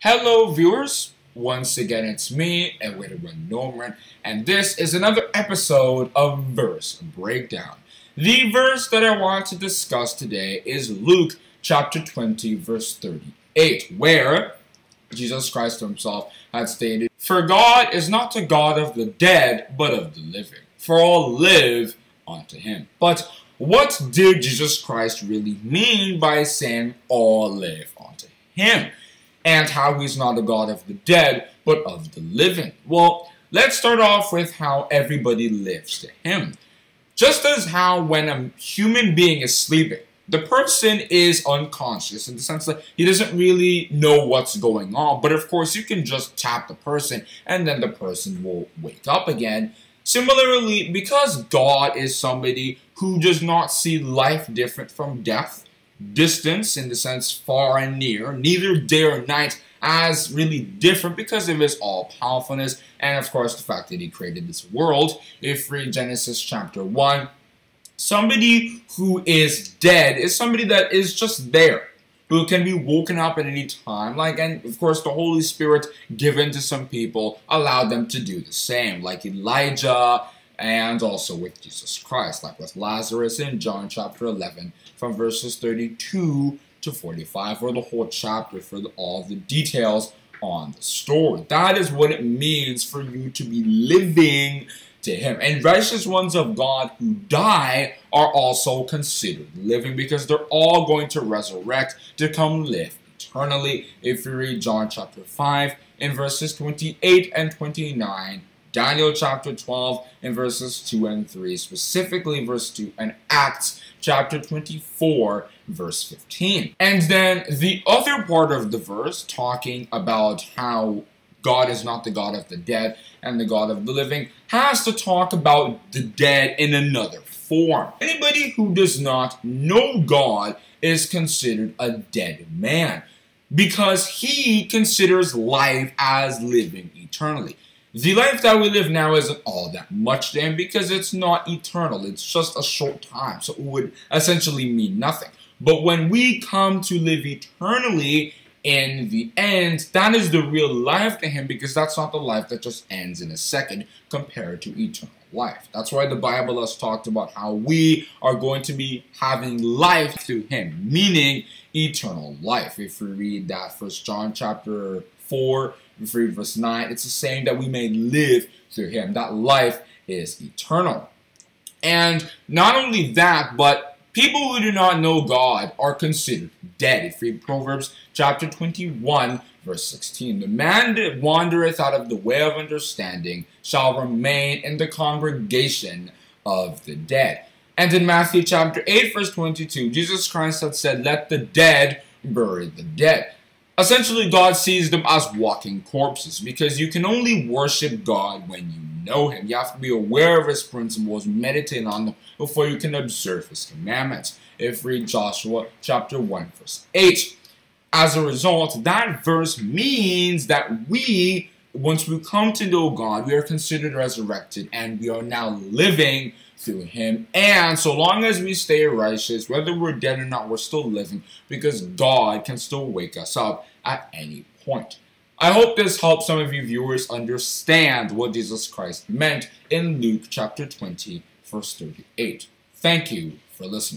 Hello viewers, once again it's me, Ewaenruwa Nomaren, and this is another episode of Verse Breakdown. The verse that I want to discuss today is Luke chapter 20 verse 38, where Jesus Christ himself had stated, For God is not the God of the dead, but of the living, for all live unto him. But what did Jesus Christ really mean by saying all live unto him? And how he's not a God of the dead, but of the living. Well, let's start off with how everybody lives to him. Just as how when a human being is sleeping, the person is unconscious in the sense that he doesn't really know what's going on, but of course you can just tap the person and then the person will wake up again. Similarly, because God is somebody who does not see life different from death, distance in the sense far and near, neither day or night as really different because of his all powerfulness and of course the fact that he created this world. If read Genesis chapter 1, somebody who is dead is somebody that is just there who can be woken up at any time. Like and of course the holy spirit given to some people allowed them to do the same. Like elijah and also with Jesus Christ, like with Lazarus in John chapter 11, from verses 32 to 45, or the whole chapter for the, all the details on the story. That is what it means for you to be living to Him. And righteous ones of God who die are also considered living because they're all going to resurrect to come live eternally. If you read John chapter 5 in verses 28 and 29, Daniel chapter 12 and verses 2 and 3, specifically verse 2, and Acts chapter 24, verse 15. And then the other part of the verse talking about how God is not the God of the dead and the God of the living has to talk about the dead in another form. Anybody who does not know God is considered a dead man because he considers life as living eternally. The life that we live now isn't all that much him because it's not eternal. It's just a short time, so it would essentially mean nothing. But when we come to live eternally in the end, that is the real life to him because that's not the life that just ends in a second compared to eternal life. That's why the Bible has talked about how we are going to be having life through him, meaning eternal life. If we read that first John chapter 4, read verse 9, it's the saying that we may live through him. That life is eternal. And not only that, but people who do not know God are considered dead. If read Proverbs chapter 21, verse 16, the man that wandereth out of the way of understanding shall remain in the congregation of the dead. And in Matthew chapter 8, verse 22, Jesus Christ had said, Let the dead bury the dead. Essentially, God sees them as walking corpses because you can only worship God when you know Him. You have to be aware of His principles, meditate on them before you can observe His commandments. If read Joshua chapter 1, verse 8. As a result, that verse means that we, once we come to know God, we are considered resurrected and we are now living through him. And so long as we stay righteous, whether we're dead or not, we're still living because God can still wake us up at any point. I hope this helps some of you viewers understand what Jesus Christ meant in Luke chapter 20, verse 38. Thank you for listening.